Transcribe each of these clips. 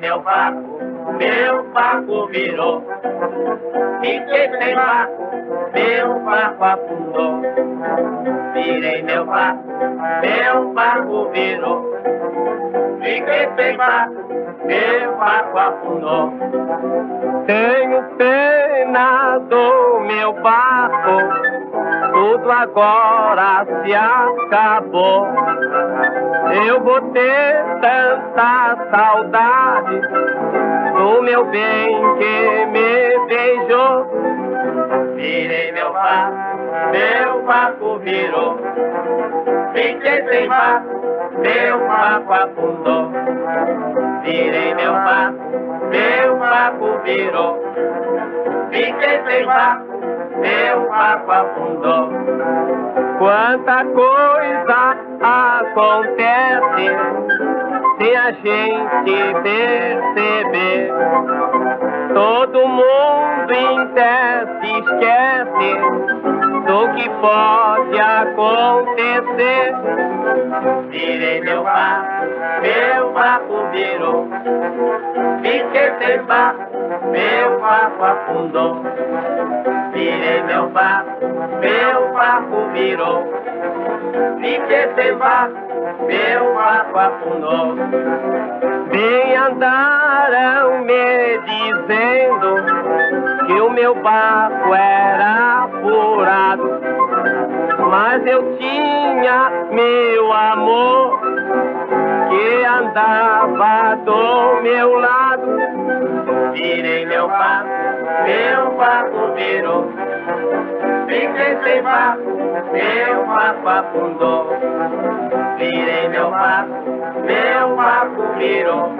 meu barco, meu barco virou. Fiquei sem barco, meu barco afundou. Virei meu barco, meu barco virou. Fiquei sem barco, meu barco afundou. Tenho pena do meu barco tudo agora se acabou. Eu vou ter tanta saudade do meu bem que me beijou. Virei meu barco, meu barco virou. Fiquei sem barco, meu barco afundou. Virei meu barco, meu barco virou. Fiquei sem barco meu barco afundou. Quanta coisa acontece se a gente perceber. Todo mundo até se esquece do que pode acontecer. Virei meu barco, meu barco virou. Fiquei sem barco, meu barco afundou virei meu barco, meu barco virou. Fiquei sem barco, meu barco afundou. Bem andaram me dizendo que o meu barco era furado. Mas eu tinha meu andava do meu lado. Virei meu barco meu barco virou. Fiquei sem barco, meu barco afundou. Virei meu barco, meu barco virou.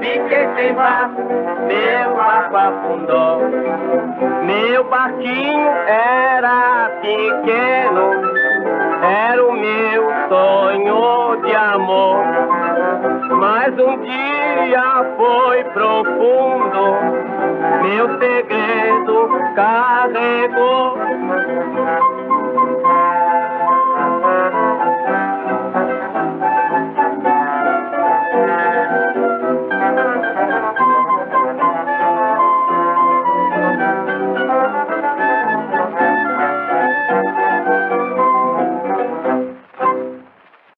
Fiquei sem barco, meu barco afundou. Meu barquinho era pequeno, era o meu sonho de amor. Mas um dia foi profundo meu segredo carregou